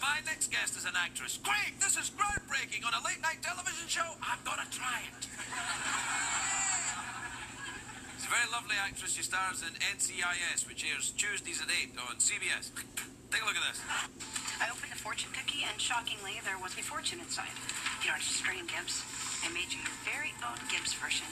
my next guest is an actress. Great, this is groundbreaking on a late night television show. I'm gonna try it. She's a very lovely actress. She stars in NCIS, which airs Tuesdays at 8 on CBS. Take a look at this. I opened the fortune cookie, and shockingly, there was a fortune inside. You know, just screen Gibbs. I made you your very own Gibbs version.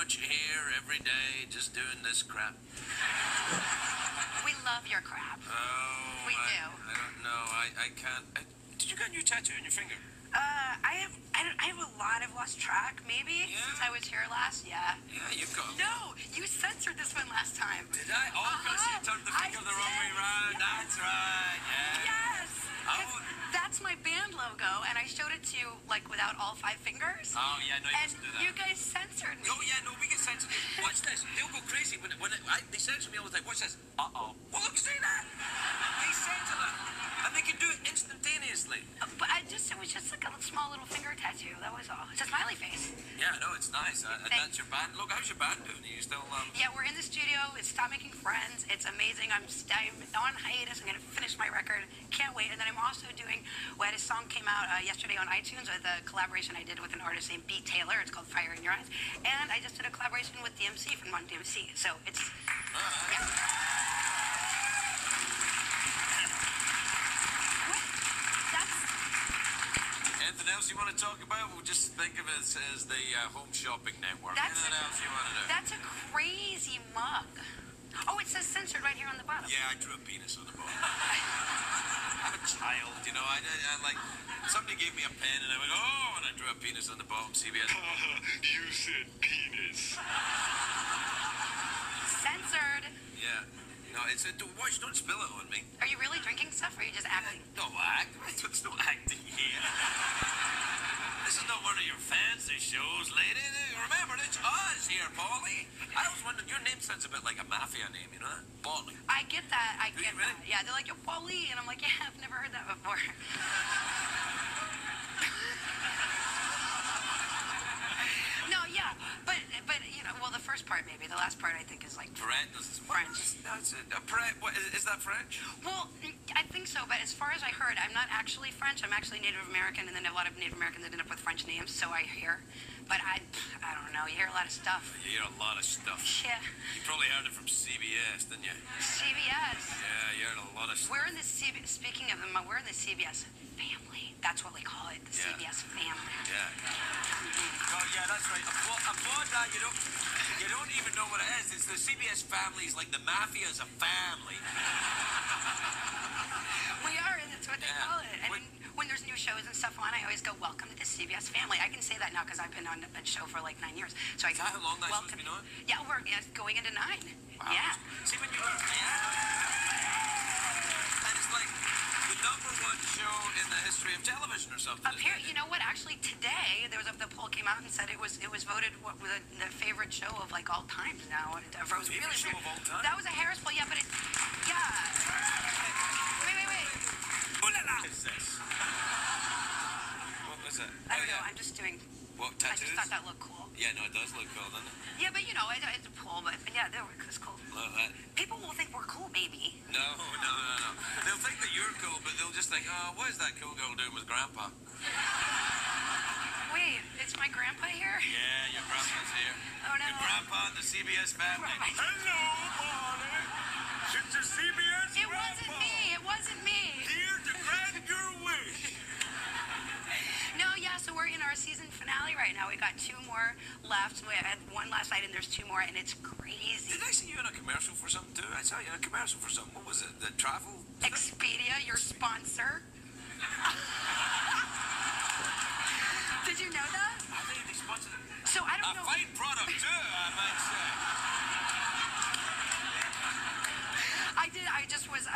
Much here every day just doing this crap. We love your crap. Oh, We I, do. I don't know. I, I can't. I, did you get a new tattoo on your finger? Uh, I have I, don't, I have a lot. I've lost track. Maybe Yeah. since I was here last. Yeah. Yeah, you've got. No, you censored this one last time. Did I? Oh, because Uh-huh. you turned the I finger the wrong way did. round. Yes. That's right. Yeah. Yes. 'cause Oh. That's my and I showed it to you like without all five fingers. Oh yeah, no, you and do that. you guys censored me. Oh yeah, no, we get censored. Watch this. They'll go crazy when when it, I, they censor me all the time. Watch this. Uh oh. Well, look, see that? They censor that, and they can do it instantaneously. Uh, But I just, it was just like a small little finger tattoo. That was all. It's a smiley face. Yeah, no, it's nice. Uh, that's your band. Look, how's your band doing? Are you still um? Yeah, we're in the studio. It's Stop Making Friends. It's amazing. I'm, st- I'm on hiatus. I'm going to finish my record. Can't wait. And then I'm also doing, we had a song came out uh, yesterday on iTunes with a collaboration I did with an artist named B. Taylor. It's called Fire in Your Eyes. And I just did a collaboration with DMC from Run DMC. So it's, yeah. What? That's, Anything else you want to talk about? We'll just think of it as, as the uh, home shopping network. That's Anything a- else you want to do? that's a crazy mug. Oh, it says censored right here on the bottom. Yeah, I drew a penis on the bottom. I'm a child, you know. I, I, I like somebody gave me a pen and I went, oh, and I drew a penis on the bottom. CBS. you said penis. Censored. Yeah. No, it's a don't watch. Don't spill it on me. Are you really drinking stuff or are you just acting? No act. It's no acting here. This is not one of your fancy shows, lady. Remember, it's us here, Pauley. I was wondering, your name sounds a bit like a mafia name, you know? Pauley. I get that. I Do get really? that. Yeah, they're like, you're Paulie. And I'm like, yeah, I've never heard that before. no, yeah. But, but you know, well, the first part maybe. The last part I think is like. French. French. That's it. A French. What, is, is that French? Well, I think so, but as far as I heard, I'm not actually French. I'm actually Native American, and then a lot of Native Americans end up with French names, so I hear. But I, I don't know. You hear a lot of stuff. You hear a lot of stuff. Yeah. You probably heard it from CBS, didn't you? CBS. Yeah, you heard a lot of stuff. We're in the CB, speaking of them, we're in the CBS family. That's what we call it, the Yeah. CBS family. Yeah. Oh, yeah, that's right. Applaud, applaud that. You don't, you don't even know what it is. It's the CBS family is like the mafia is a family. We are, and that's what they Yeah. call it. And when there's new shows and stuff on, I always go, "Welcome to the CBS family." I can say that now because I've been on a show for like nine years. So I go, that how long that "Welcome." been on? Yeah, we're yeah, going into nine. Wow. Yeah. See when you yeah. And it's like the show in the history of television or something. Up you know what? Actually, today there was a the poll came out and said it was it was voted what was the, the favorite show of like all times now. It was Favorite really show weird. of all time? That was a Harris poll, yeah, but it, yeah. Wait, wait, wait. What is this? What was it? I oh, don't know. yeah. I'm just doing. What, I just thought that looked cool. Yeah, no, it does look cool, doesn't it? Yeah, but you know, it, it's a poll, but yeah, that was cool. Look at that. People will think we're cool, maybe. No, no, no, no. They'll think that you're cool, but they'll just think, oh, what is that cool girl doing with Grandpa? Wait, it's my grandpa here? Yeah, your grandpa's here. Oh, no. Your grandpa and the CBS family. Hello, Pauley. It's the CBS It wasn't grandpa. me. It wasn't me. Here to grant your wish. No, yeah, so we're in our season finale right now. We got two more left. We had one last night, and there's two more, and it's crazy. Did I see you in a commercial for something too? I saw you in a commercial for something. What was it? The travel? Expedia, your sponsor. Did you know that?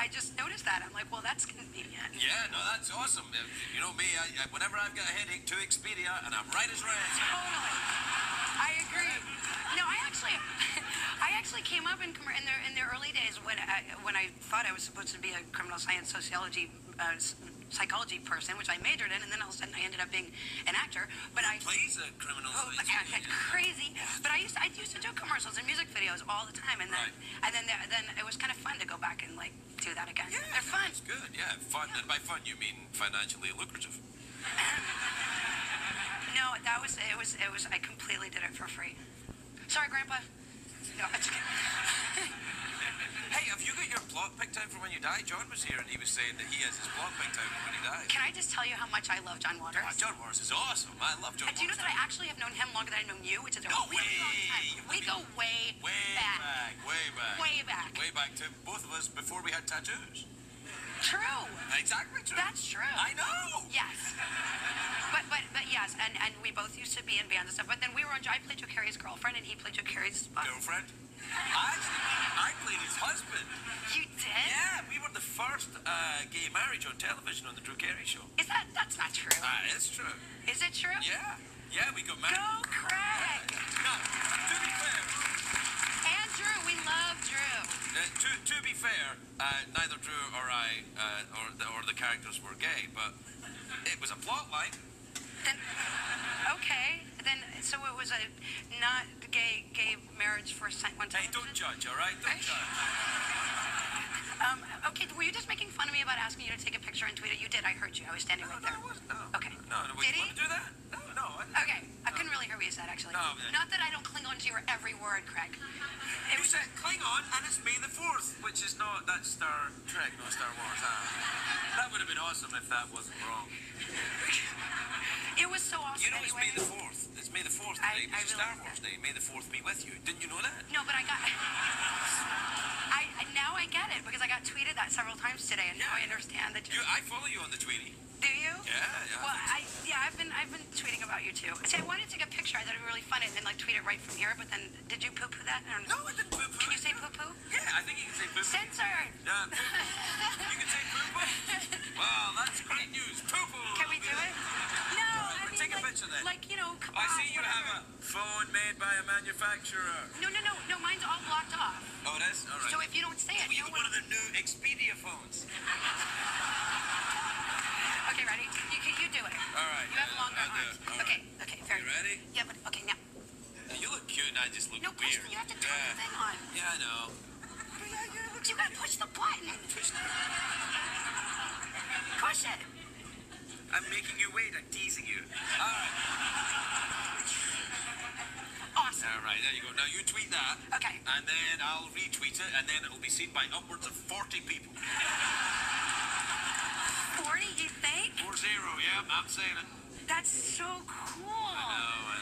I just noticed that. I'm like, well, that's convenient. Yeah, no, that's awesome. Uh, You know me, I, I, whenever I've got a headache, to Expedia, and I'm right as rain. Totally. I agree. No, I actually, I actually came up in in the in the early days when I, when I thought I was supposed to be a criminal science sociology. Uh, psychology person which i majored in and then all of a sudden i ended up being an actor but i Plays a criminal. Oh, science yeah, yeah, crazy. But I used to, I used to do commercials and music videos all the time, and then Right. and then there, then it was kind of fun to go back and like do that again. Yeah, They're fun. It's good. Yeah, fun. And by fun, you mean financially lucrative. No, that was it was it was I completely did it for free. Sorry, Grandpa. No, it's okay. Hey, have you got your plot picked out for when you die? John was here and he was saying that he has his plot picked out for when he dies. Can I just tell you how much I love John Waters? Ah, John Morris is awesome. I love John And do you know that I actually have known him longer than I've known you, which is a No really long way! time. We go way, Way back. back, way back. Way back. Way back to both of us before we had tattoos. True. Exactly true. That's true. I know. Yes. But but but yes, and and we both used to be in bands and stuff. But then we were on. I played Drew Carey's girlfriend, and he played Drew Carey's. Uh, Girlfriend. Actually, I played his husband. you did? Yeah, we were the first uh, gay marriage on television on the Drew Carey show. Is that that's not true? Ah, it's true. Is it true? Yeah. Yeah, we got married. Go Craig! Now, to be fair, And Drew, we love Drew. uh, to, to be fair, uh, neither Drew or I uh, or, the, or the characters were gay, but it was a plot line. Then okay, then so it was a not gay gay marriage for one Hey, don't judge, all right? Don't Right. judge. Um, okay, were you just making fun of me about asking you to take a picture and tweet it? You did. I heard you. I was standing No, right no, there. it wasn't. No. Okay. No, no, Did you he? want to do that? No, no. I, Okay, I couldn't really hear what you said actually. No, but- Not that I don't cling on to your every word, Craig. It You was said Klingon, and it's May the 4th, which is not, that's Star Trek, not Star Wars. Ah. That would have been awesome if that wasn't wrong. it was so awesome You know, it's. May the 4th. It's May the 4th I- today, I which is Star Wars Day. May the 4th be with you. Didn't you know that? No, but I got. I now I get it because I got tweeted that several times today, and now I understand that. You, I follow you on the Tweety. Do you? Yeah, yeah. Well, I yeah, I've been I've been tweeting about you too. See, I wanted to take a picture. I thought it'd be really funny and then like tweet it right from here. But then, did you poo poo that? I don't know. No, I didn't poo poo. Can you say poo poo? Yeah, I think you can say poo poo. Censored. Yeah. You can say poo poo? Wow, that's great news. Poo poo. Can we do it? No, I mean take a like, picture then. like you know. I see you have a phone made by a manufacturer. No, no, no, no. Mine's all blocked off. Oh, it is? All right. So if you don't say it, you no one. one of the new Expedia phones. Okay, ready? You, you, you do it. All right. You have yeah, longer I'll do arms. it. Okay, okay, fair. You ready? Yeah, but okay now. You look cute and I just look No, weird. the, you have to turn yeah. the thing on. Yeah, I know. You gotta push the button. Push it. I'm making you wait. I'm teasing you. All right. Awesome. All right, there you go. Now you tweet that. Okay. And then I'll retweet it, and then it'll be seen by upwards of 40 people. 40, you think? Four zero, yeah, I'm saying it. That's so cool. No, I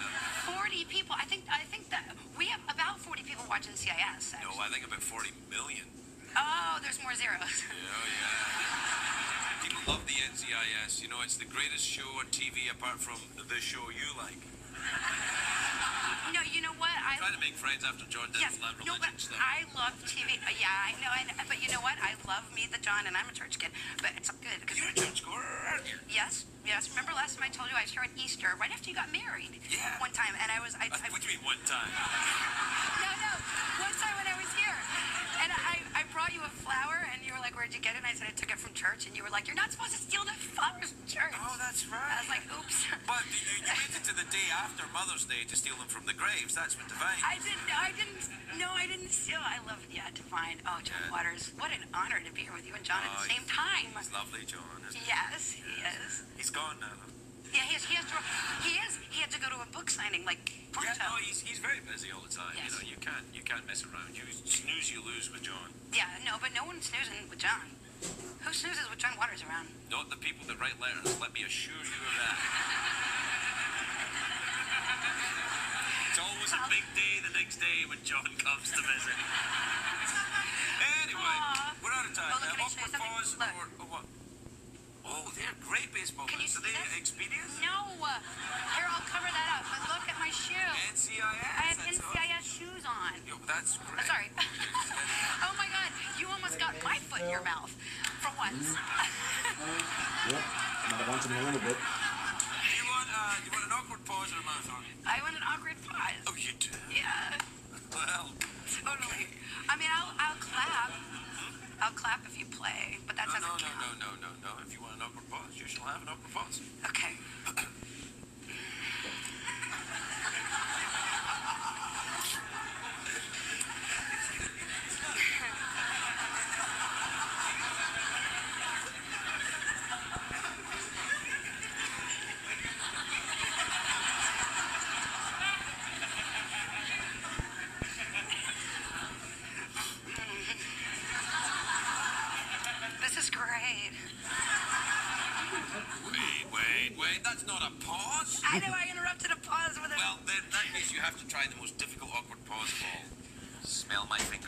know. 40 people. I think I think that we have about 40 people watching NCIS. know. No. I think about 40 million. Oh, there's more zeros. Oh, yeah. People love the NCIS. You know, it's the greatest show on TV apart from the show you like. You know what? I Trying to make friends after John did yes, that no, but stuff. I love TV. Uh, yeah, I know, I know. But you know what? I love Meet the John, and I'm a church kid. But it's good because You're a church goer, aren't you? yes, yes. Remember last time I told you I was here on Easter, right after you got married. Yeah. One time, and I was I, I What do you mean one time? No, no. One time when I was here, and I, I brought you a flower, and you were like, "Where'd you get it?" And I said, "I took it from church." And you were like, "You're not supposed to steal the flowers from church." Oh, that's right. I was like, "Oops." But you, you waited to the day after Mother's Day to steal them from the graves. That's what divine. I didn't. I didn't. No, I didn't steal. I love. Yeah, Divine. Oh, John Yeah. Waters. What an honor to be here with you and John at Oh, the same time. He's lovely, John. Isn't? Yes, he is. He's gone now. Yeah, he has. He has to. He is. He had to go to a book signing like Yeah, no, he's, he's very busy all the time. Yes. You know, you can't you can't mess around. You snooze, you lose with John. Yeah, no, but no one's snoozing with John. Who snoozes with John Waters around? Not the people that write letters. Let me assure you of that. It's always a big day the next day when John comes to visit. Anyway, Aw. we're out of time. Now. can I show you Awkward pause or, or what? Oh, Oh, they're great baseball Can you boots. Are they this? Expedias? No. Here, I'll cover that up. But look at my shoe. NCIS. I have that's NCIS shoes on. Yo, that's Oh, great. sorry. oh my God, you almost got my foot in your mouth for once. Yep. Might want him a little bit. Do you want, uh, do you want an awkward pause or a marathon? I want an awkward pause. Oh, you do? Yeah, Well, totally. I mean, I'll, I'll clap. I'll clap if you play, but that no, doesn't no, no, count. no, no, no, no. If you want an have. Okay. not a pause. I know I interrupted a pause with a. Well, then in that case, you have to try the most difficult awkward pause of all. Smell my finger.